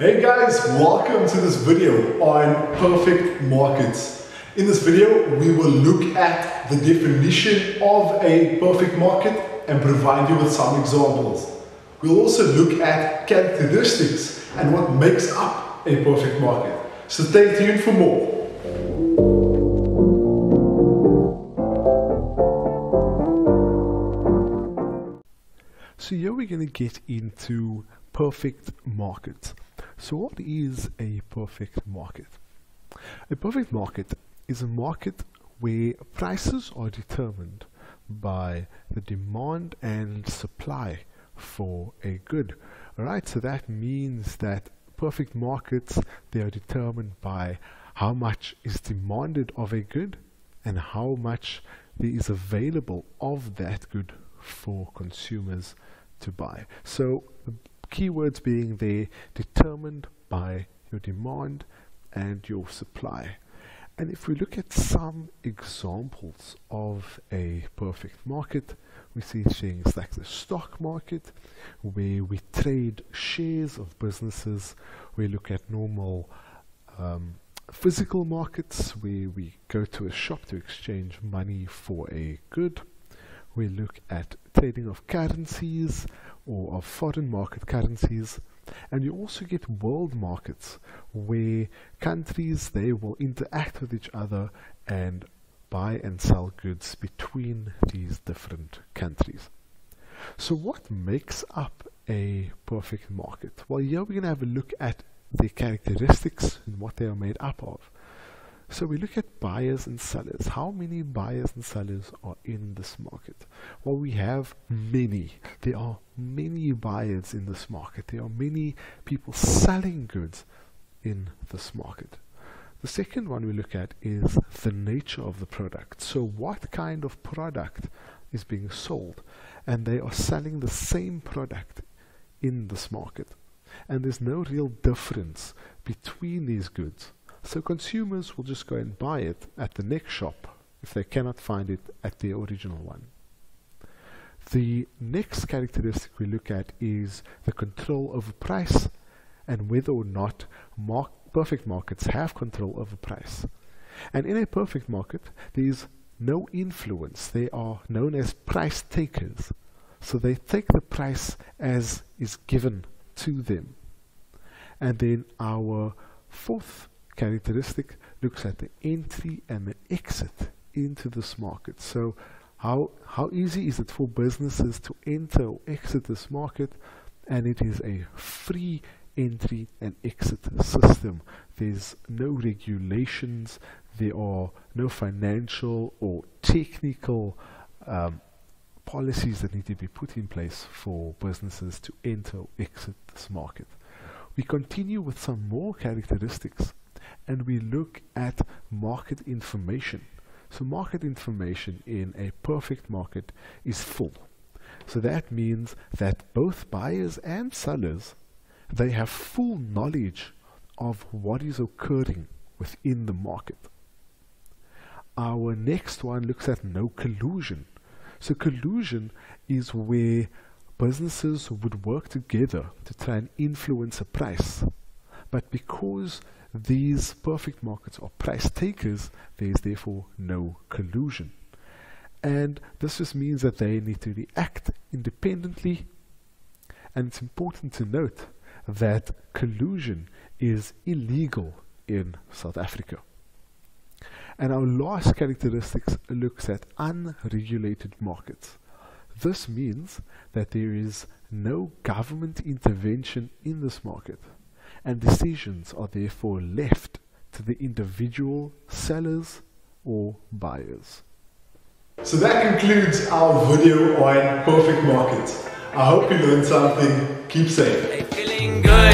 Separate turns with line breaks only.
Hey guys, welcome to this video on perfect markets. In this video, we will look at the definition of a perfect market and provide you with some examples. We'll also look at characteristics and what makes up a perfect market. So stay tuned for more.
So here we're going to get into perfect markets. So what is a perfect market? A perfect market is a market where prices are determined by the demand and supply for a good. Alright, so that means that perfect markets they are determined by how much is demanded of a good and how much there is available of that good for consumers to buy. So keywords being there determined by your demand and your supply. And if we look at some examples of a perfect market, we see things like the stock market, where we trade shares of businesses. We look at normal um, physical markets, where we go to a shop to exchange money for a good. We look at trading of currencies or of foreign market currencies. And you also get world markets where countries they will interact with each other and buy and sell goods between these different countries. So what makes up a perfect market? Well, here we're going to have a look at the characteristics and what they are made up of. So we look at buyers and sellers. How many buyers and sellers are in this market? Well, we have many. There are many buyers in this market. There are many people selling goods in this market. The second one we look at is the nature of the product. So what kind of product is being sold? And they are selling the same product in this market. And there's no real difference between these goods so consumers will just go and buy it at the next shop if they cannot find it at the original one. The next characteristic we look at is the control over price and whether or not perfect markets have control over price. And in a perfect market, there is no influence. They are known as price takers. So they take the price as is given to them. And then our fourth characteristic looks at the entry and the exit into this market. So how, how easy is it for businesses to enter or exit this market? And it is a free entry and exit system. There's no regulations, there are no financial or technical um, policies that need to be put in place for businesses to enter or exit this market. We continue with some more characteristics and we look at market information. So market information in a perfect market is full. So that means that both buyers and sellers, they have full knowledge of what is occurring within the market. Our next one looks at no collusion. So collusion is where businesses would work together to try and influence a price. But because these perfect markets are price takers, there is therefore no collusion. And this just means that they need to react independently. And it's important to note that collusion is illegal in South Africa. And our last characteristics looks at unregulated markets. This means that there is no government intervention in this market and decisions are therefore left to the individual sellers or buyers.
So that concludes our video on perfect markets. I hope you learned something. Keep safe.